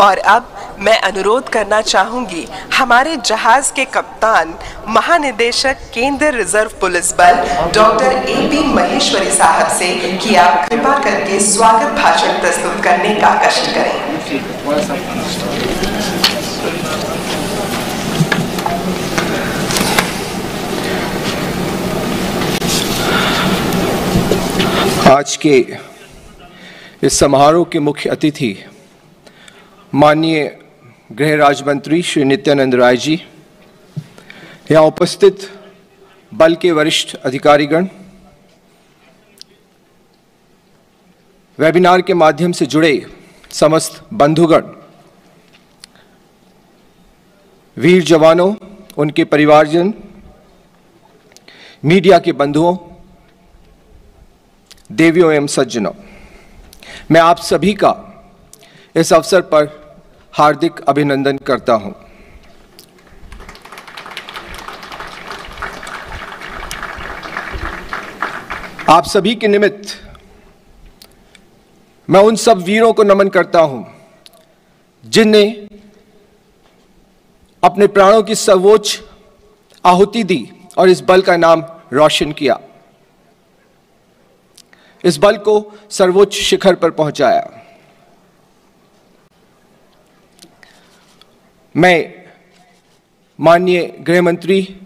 और अब मैं अनुरोध करना चाहूँगी, हमारे जहाज़ के कप्तान, महानिदेशक केंद्र रिज़र्व पुलिस बल, डॉक्टर ए पी महेश्वरी साहब से कि आप कृपा करके स्वागत भाषण प्रस्तुत करने का कष्ट करें। आज के इस समारोह के मुख्य अतिथि माननीय गृह राज्य मंत्री श्री नित्यानंद राय जी, यहाँ उपस्थित बल के वरिष्ठ अधिकारीगण वेबिनार के माध्यम से जुड़े समस्त बंधुगण, वीर जवानों, उनके परिवारजन, मीडिया के बंधुओं, देवियों एवं सज्जनों, मैं आप सभी का इस अवसर पर हार्दिक अभिनंदन करता हूँ। आप सभी के निमित्त मैं उन सब वीरों को नमन करता हूँ जिनने अपने प्राणों की सर्वोच्च आहुति दी और इस बल का नाम रोशन किया। इस बल को सर्वोच्च शिखर पर पहुँचाया। मैं माननीय गृह मंत्री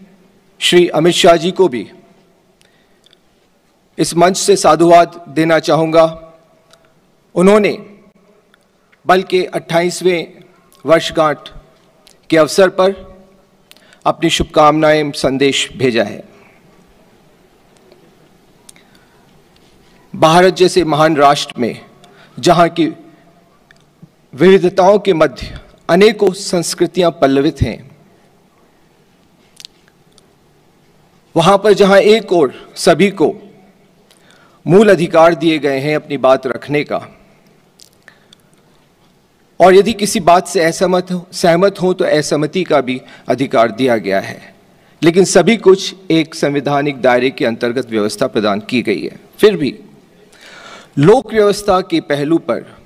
श्री अमित शाह जी को भी इस मंच से साधुवाद देना चाहूँगा। उन्होंने बल के 28वें वर्षगांठ के अवसर पर अपनी शुभकामनाएँ, संदेश भेजा है। भारत जैसे महान राष्ट्र में जहाँ की विविधताओं के मध्य अनेकों संस्कृतियाँ पल्लवित हैं। वहाँ पर जहाँ एक और सभी को मूल अधिकार दिए गए हैं अपनी बात रखने का। और यदि किसी बात से असहमत हो, सहमत हो तो असहमति का भी अधिकार दिया गया है। लेकिन सभी कुछ एक संवैधानिक दायरे के अंतर्गत व्यवस्था प्रदान की गई है। फिर भी लोक व्यवस्था के पहलू पर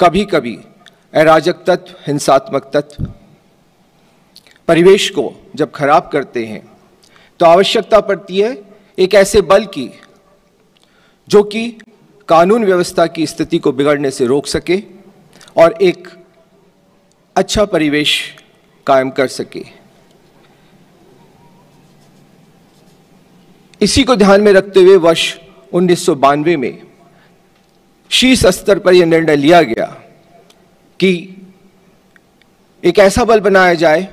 कभी कभी अराजक तत्व, हिंसात्मक तत्व। परिवेश को जब खराब करते हैं तो आवश्यकता पड़ती है एक ऐसे बल की, जो कि कानून व्यवस्था की स्थिति को बिगड़ने से रोक सके और एक अच्छा परिवेश कायम कर सके। इसी को ध्यान में रखते हुए वर्ष उन्नीस सौ बानवे में शीर्ष स्तर पर यह निर्णय लिया गया। कि एक ऐसा बल बनाया जाए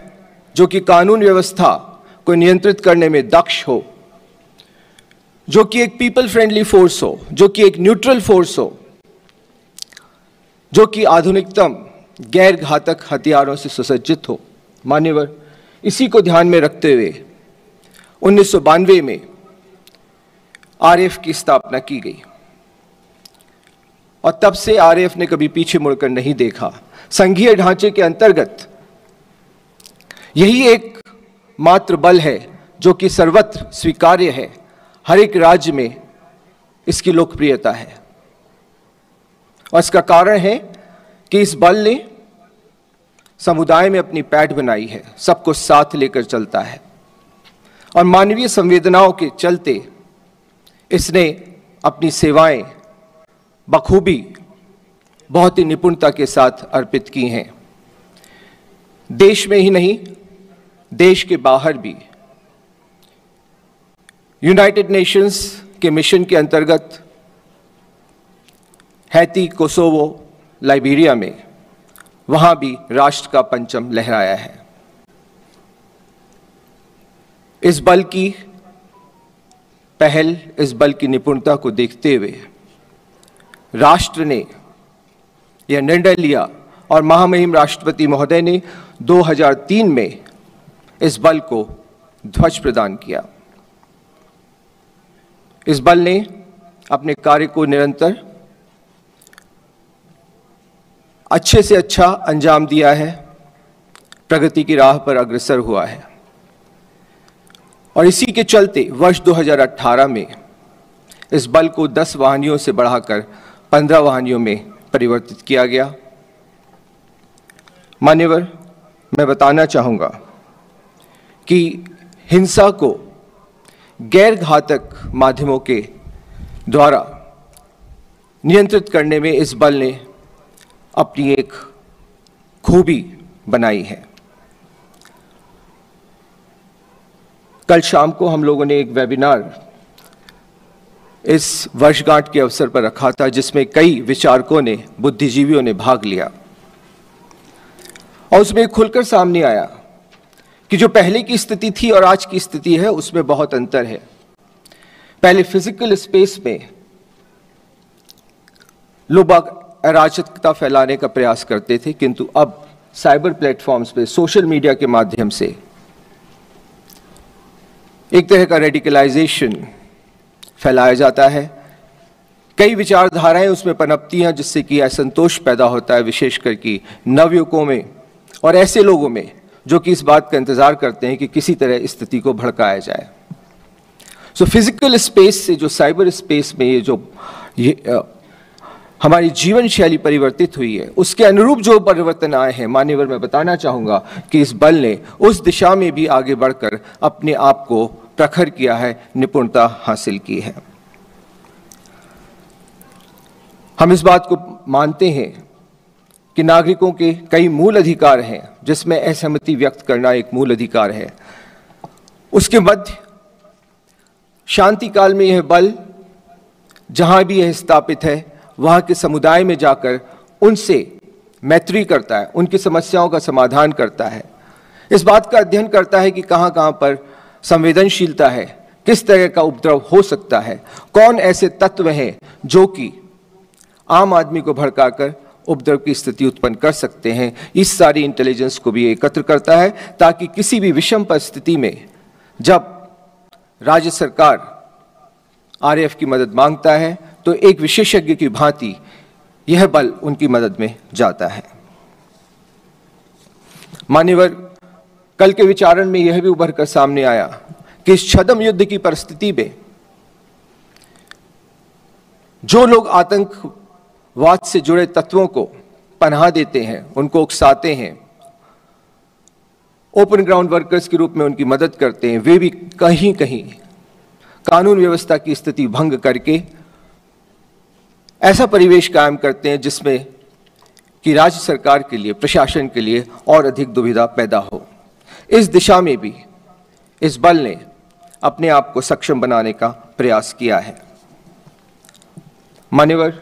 जो कि कानून व्यवस्था को नियंत्रित करने में दक्ष हो, जो कि एक पीपल फ्रेंडली फोर्स हो, जो कि एक न्यूट्रल फोर्स हो, जो कि आधुनिकतम गैर घातक हथियारों से सुसज्जित हो। मान्यवर, इसी को ध्यान में रखते हुए उन्नीस सौ बानवे में आरएफ की स्थापना की गई। और तब से आरएफ ने कभी पीछे मुड़कर नहीं देखा। संघीय ढांचे के अंतर्गत यही एक मात्र बल है जो कि सर्वत्र स्वीकार्य है। हर एक राज्य में इसकी लोकप्रियता है। और इसका कारण है कि इस बल ने समुदाय में अपनी पैठ बनाई है। सबको साथ लेकर चलता है। और मानवीय संवेदनाओं के चलते इसने अपनी सेवाएँ बखूबी बहुत ही निपुणता के साथ अर्पित की हैं। देश में ही नहीं, देश के बाहर भी। यूनाइटेड नेशंस के मिशन के अंतर्गत हैती, कोसोवो, लाइबेरिया में वहाँ भी राष्ट्र का पंचम लहराया है। इस बल की पहल, इस बल की निपुणता को देखते हुए राष्ट्र ने यह निर्णय लिया और महामहिम राष्ट्रपति महोदय ने 2003 में इस बल को ध्वज प्रदान किया। इस बल ने अपने कार्य को निरंतर, अच्छे से अच्छा अंजाम दिया है, प्रगति की राह पर अग्रसर हुआ है। और इसी के चलते वर्ष 2018 में इस बल को 10 वाहनियों से बढ़ाकर 15 वाहनियों में परिवर्तित किया गया। मान्यवर, मैं बताना चाहूँगा कि हिंसा को गैर घातक माध्यमों के द्वारा नियंत्रित करने में इस बल ने अपनी एक खूबी बनाई है। कल शाम को हम लोगों ने एक वेबिनार इस वर्षगांठ के अवसर पर रखा था, जिसमें कई विचारकों ने, बुद्धिजीवियों ने भाग लिया। और उसमें खुलकर सामने आया कि जो पहले की स्थिति थी और आज की स्थिति है, उसमें बहुत अंतर है। पहले फ़िज़िकल स्पेस में लोग अराजकता फैलाने का प्रयास करते थे, किंतु अब साइबर प्लेटफॉर्म्स पे सोशल मीडिया के माध्यम से, एक तरह का रेडिकलाइजेशन फैलाया जाता है। कई विचारधाराएँ उसमें पनपती हैं जिससे कि असंतोष पैदा होता है विशेषकर कि नवयुवकों में और ऐसे लोगों में जो कि इस बात का इंतज़ार करते हैं कि किसी तरह स्थिति को भड़काया जाए। सो फ़िज़िकल स्पेस से जो साइबर स्पेस में ये जो ये आ, हमारी जीवन शैली परिवर्तित हुई है उसके अनुरूप जो परिवर्तन आए हैं मान्यवर मैं बताना चाहूँगा कि इस बल ने उस दिशा में भी आगे बढ़कर अपने आप को प्रखर किया है, निपुणता हासिल की है। हम इस बात को मानते हैं कि नागरिकों के कई मूल अधिकार हैं, जिसमें असहमति व्यक्त करना एक मूल अधिकार है। उसके मध्य शांति काल में यह बल जहाँ भी यह स्थापित है, वहाँ के समुदाय में जाकर उनसे मैत्री करता है, उनकी समस्याओं का समाधान करता है। इस बात का अध्ययन करता है कि कहाँ कहाँ पर संवेदनशीलता है। किस तरह का उपद्रव हो सकता है? कौन ऐसे तत्व हैं जो कि आम आदमी को भड़काकर उपद्रव की स्थिति उत्पन्न कर सकते हैं? इस सारी इंटेलिजेंस को भी एकत्र करता है ताकि किसी भी विषम परिस्थिति में जब राज्य सरकार आरएफ की मदद माँगता है तो एक विशेषज्ञ की भांति यह बल उनकी मदद में जाता है। मान्यवर कल के विचारण में यह भी उभर कर सामने आया कि इस छदम युद्ध की परिस्थिति में जो लोग आतंकवाद से जुड़े तत्वों को पनाह देते हैं, उनको उकसाते हैं ओपन ग्राउंड वर्कर्स के रूप में उनकी मदद करते हैं, वे भी कहीं कहीं कानून व्यवस्था की स्थिति भंग करके ऐसा परिवेश कायम करते हैं जिसमें कि राज्य सरकार के लिए, प्रशासन के लिए और अधिक दुविधा पैदा हो। इस दिशा में भी, इस बल ने अपने आप को सक्षम बनाने का प्रयास किया है। मान्यवर,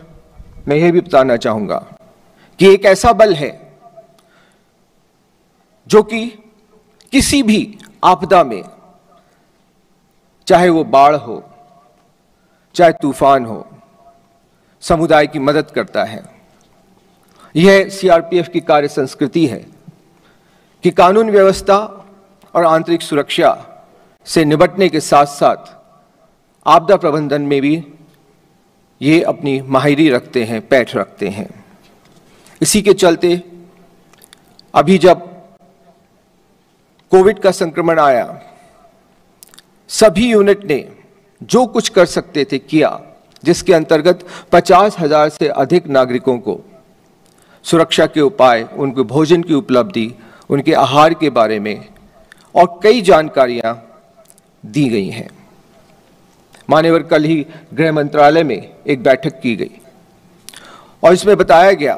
मैं यह भी बताना चाहूँगा कि एक ऐसा बल है जो कि किसी भी आपदा में, चाहे वो बाढ़ हो, चाहे तूफ़ान हो, समुदाय की मदद करता है। यह सीआरपीएफ की कार्य संस्कृति है। कि कानून व्यवस्था और आंतरिक सुरक्षा से निपटने के साथ साथ आपदा प्रबंधन में भी ये अपनी माहिरी रखते हैं, पैठ रखते हैं। इसी के चलते अभी जब कोविड का संक्रमण आया, सभी यूनिट ने जो कुछ कर सकते थे किया, जिसके अंतर्गत पचास हज़ार से अधिक नागरिकों को सुरक्षा के उपाय, उनके भोजन की उपलब्धि उनके आहार के बारे में और कई जानकारियाँ दी गई हैं। मान्यवर कल ही गृह मंत्रालय में एक बैठक की गई और इसमें बताया गया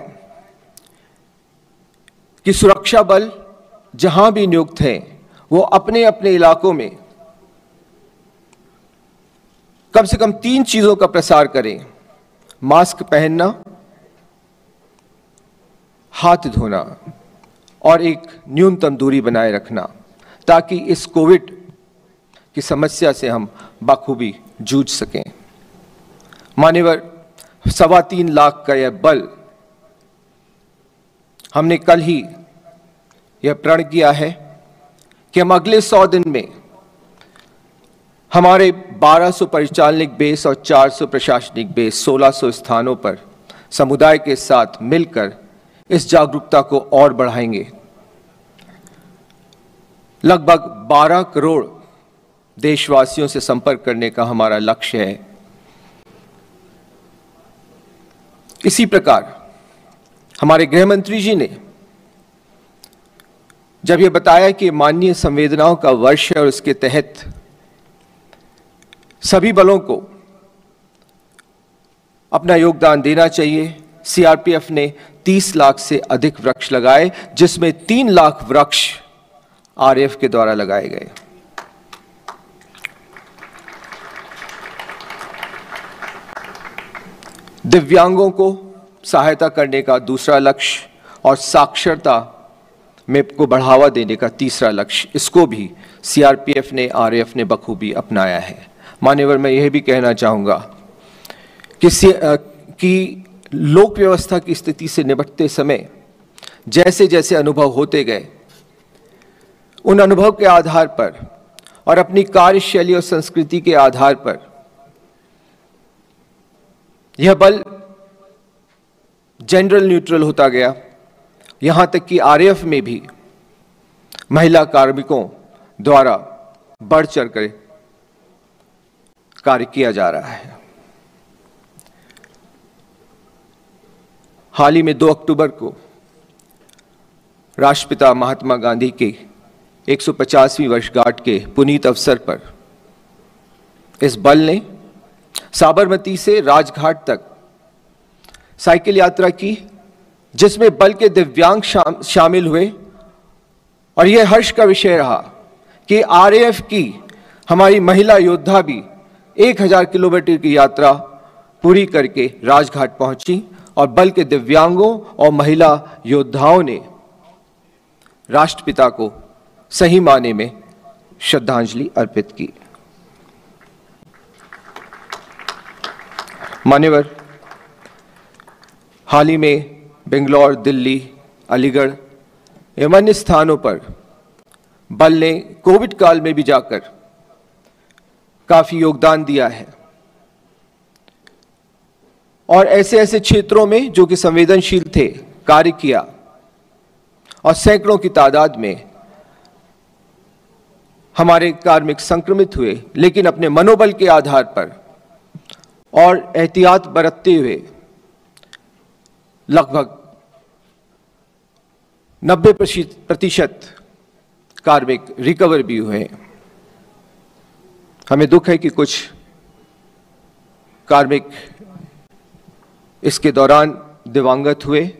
कि सुरक्षा बल जहाँ भी नियुक्त हैं, वो अपने अपने इलाकों में कम से कम तीन चीज़ों का प्रसार करें। मास्क पहनना, हाथ धोना और एक न्यूनतम दूरी बनाए रखना, ताकि इस कोविड की समस्या से हम बखूबी जूझ सकें। मान्यवर, सवा तीन लाख का यह बल हमने कल ही यह प्रण किया है कि हम अगले सौ दिन में हमारे 1200 परिचालनिक बेस और 400 प्रशासनिक बेस 1600 स्थानों पर समुदाय के साथ मिलकर इस जागरूकता को और बढ़ाएँगे। लगभग 12 करोड़ देशवासियों से संपर्क करने का हमारा लक्ष्य है। इसी प्रकार, हमारे गृह मंत्री जी ने जब यह बताया कि माननीय संवेदनाओं का वर्ष है और उसके तहत सभी बलों को अपना योगदान देना चाहिए सीआरपीएफ ने 30 लाख से अधिक वृक्ष लगाए, जिसमें 3 लाख वृक्ष आरएफ के द्वारा लगाए गए। दिव्यांगों को सहायता करने का दूसरा लक्ष्य और साक्षरता में को बढ़ावा देने का तीसरा लक्ष्य, इसको भी सीआरपीएफ ने आरएएफ ने बखूबी अपनाया है। मान्यवर, मैं यह भी कहना चाहूँगा कि कि लोक व्यवस्था की स्थिति से निपटते समय जैसे जैसे अनुभव होते गए, उन अनुभव के आधार पर और अपनी कार्यशैली और संस्कृति के आधार पर, यह बल जनरल न्यूट्रल होता गया। यहाँ तक कि आरएएफ में भी महिला कार्मिकों द्वारा बढ़ चढ़ कर कार्य किया जा रहा है। हाल ही में 2 अक्टूबर को राष्ट्रपिता महात्मा गांधी के 150वीं वर्षगांठ के पुनीत अवसर पर इस बल ने साबरमती से राजघाट तक साइकिल यात्रा की जिसमें बल के दिव्यांग शाम, शामिल हुए। और यह हर्ष का विषय रहा कि आरएएफ की हमारी महिला योद्धा भी 1000 किलोमीटर की यात्रा पूरी करके राजघाट पहुँची। और बल के दिव्यांगों और महिला योद्धाओं ने राष्ट्रपिता को सही माने में श्रद्धांजलि अर्पित की। मान्यवर, हाल ही में बेंगलोर, दिल्ली, अलीगढ़, एवं अन्य स्थानों पर बल ने कोविड काल में भी जाकर काफ़ी योगदान दिया है। और ऐसे ऐसे क्षेत्रों में जो कि संवेदनशील थे, कार्य किया। और सैकड़ों की तादाद में हमारे कार्मिक संक्रमित हुए, लेकिन अपने मनोबल के आधार पर और एहतियात बरतते हुए लगभग 90 प्रतिशत कार्मिक रिकवर भी हुए हमें दुख है कि कुछ कार्मिक इसके दौरान दिवंगत हुए।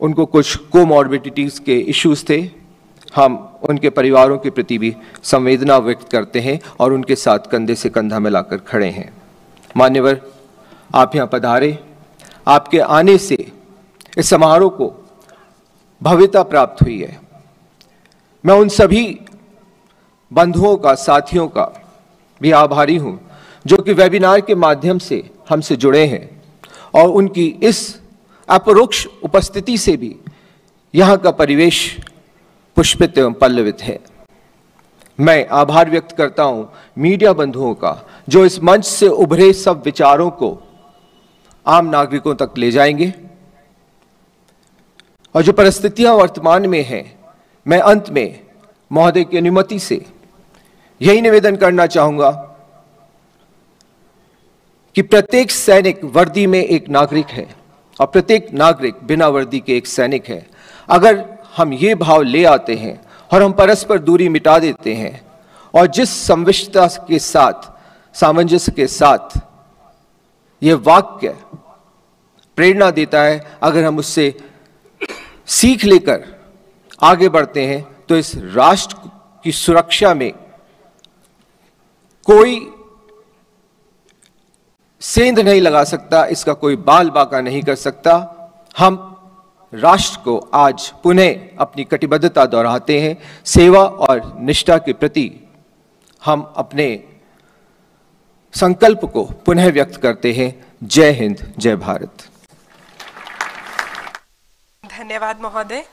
उनको कुछ कोमॉर्बिडिटीज़ के इश्यूज़ थे। हम उनके परिवारों के प्रति भी संवेदना व्यक्त करते हैं और उनके साथ कंधे से कंधा मिलाकर खड़े हैं। मान्यवर, आप यहाँ पधारे। आपके आने से इस समारोह को भव्यता प्राप्त हुई है। मैं उन सभी बंधुओं का, साथियों का भी आभारी हूँ। जो कि वेबिनार के माध्यम से हमसे जुड़े हैं और उनकी इस अपरोक्ष उपस्थिति से भी यहाँ का परिवेश पुष्पित एवं पल्लवित है। मैं आभार व्यक्त करता हूँ मीडिया बंधुओं का, जो इस मंच से उभरे सब विचारों को आम नागरिकों तक ले जाएँगे। और जो परिस्थितियाँ वर्तमान में हैं, मैं अंत में महोदय की अनुमति से यही निवेदन करना चाहूँगा कि प्रत्येक सैनिक वर्दी में एक नागरिक है और प्रत्येक नागरिक बिना वर्दी के एक सैनिक है। अगर हम ये भाव ले आते हैं और हम परस्पर दूरी मिटा देते हैं और जिस संविष्टता के साथ, सामंजस्य के साथ ये वाक्य प्रेरणा देता है, अगर हम उससे सीख लेकर आगे बढ़ते हैं तो इस राष्ट्र की सुरक्षा में कोई सेंध नहीं लगा सकता, इसका कोई बाल बाका नहीं कर सकता। हम राष्ट्र को आज पुनः अपनी कटिबद्धता दोहराते हैं। सेवा और निष्ठा के प्रति हम अपने संकल्प को पुनः व्यक्त करते हैं। जय हिंद, जय भारत। धन्यवाद महोदय।